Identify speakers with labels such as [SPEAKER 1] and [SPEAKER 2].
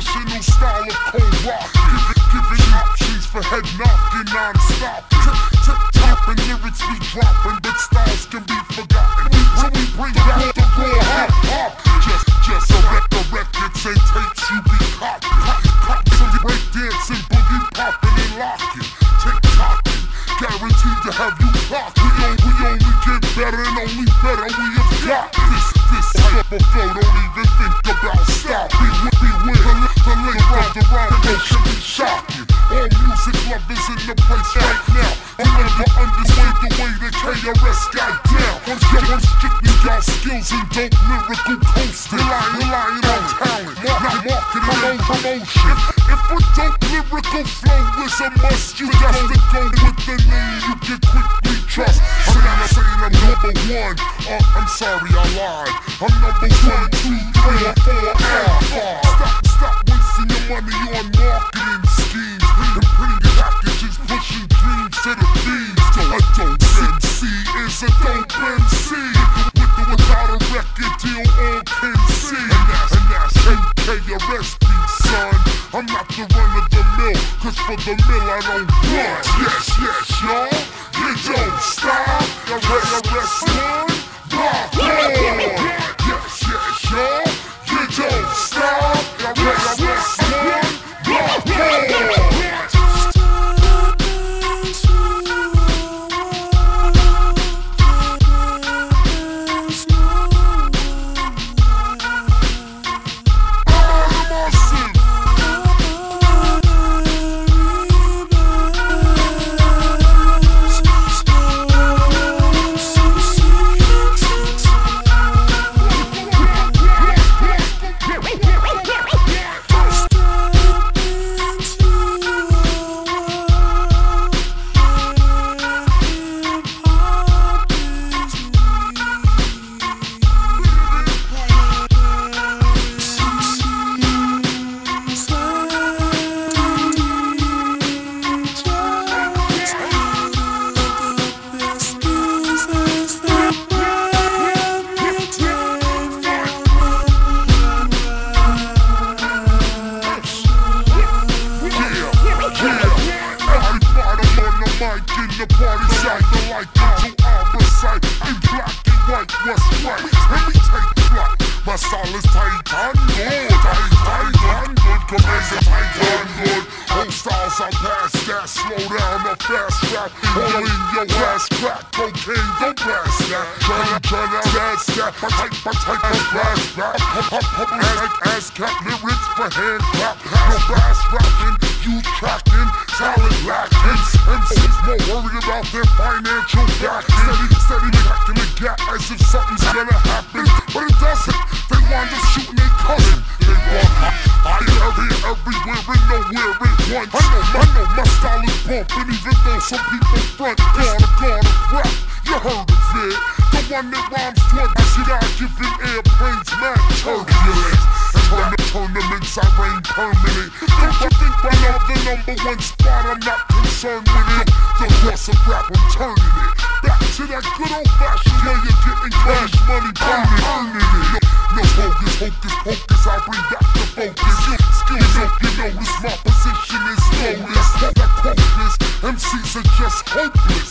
[SPEAKER 1] traditional style of cold rock. Giving, options for head knocking non-stop. Topping lyrics be dropping, but styles can be forgotten. So we bring back the raw hip hop. Just, just a record, records and tapes you be copying. Cop, cop some break dancing, boogie popping and locking. Tick tocking, guaranteed to have you clocked. We, on, we only get better and only better we have got. This, this type of flow, don't even think about stopping. I'm sorry, I lied. I'm number one, two, three, the mill I don't want. Yes, yes, y'all. You don't stop. KRS one, rock In the party side, the light into our sight In black and white, what's right? Let me take flight My style is titan good Titan good, commander titan good. Whole styles I pass that. Slow down or fast rap All in your ass crack Cocaine, don't blast that. Turn out, turn out, that's that. My type, my type of blast rap. Pop, like ass cap. Lyrics for hand clap. No bass rapping, you tracking Talent lacking MCs more worried about their financial backing. Steady, steady packing the gap as if something's gonna happen But it doesn't, they wind up shooting their cousin. They want I every, everywhere and nowhere at once. I know, I know my style is bumping Even though some people front. Gonna, gonna rap, you heard of it. The one that rhymes twice You got giving airplanes mad turbulence Turn the tournaments I reign permanent Don't you think I know the number one spot I'm not concerned with it The loss of rap I'm turning it Back to that good old fashioned way of getting cash money burning Earning it No, hocus hocus pocus I bring back to focus. Skills up, you notice my position is lowest. That quoteless, MCs are just hopeless.